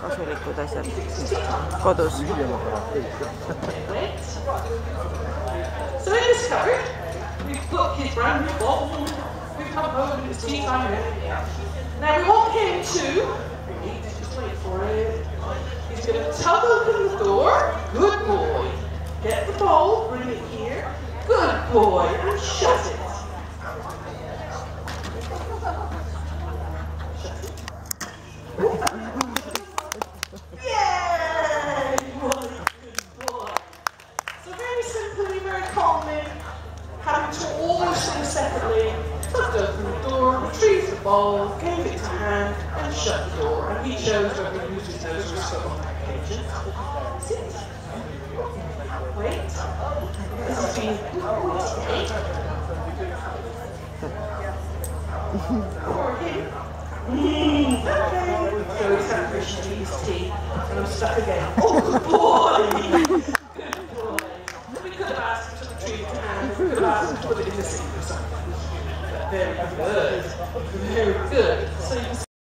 kasulikud asjad kodus. So this cupboard, we've put his brand new bottle. We've come home with his tea time and. Now we want him to. Just wait for it. He's going to tug open the door. Good boy. Get the bowl, bring it here. Good boy, and shut it. What a good boy. So very simply, very calmly, having taught all those things separately, tucked open the door, retrieved the bowl, gave it to hand, and shut the door. And he chose whether to use his nose or his on that occasion. Wait. This has been for him. Mm, okay. So he's to use tea, and I'm stuck again. Oh, boy! Put it in the. But very good. Very good. So you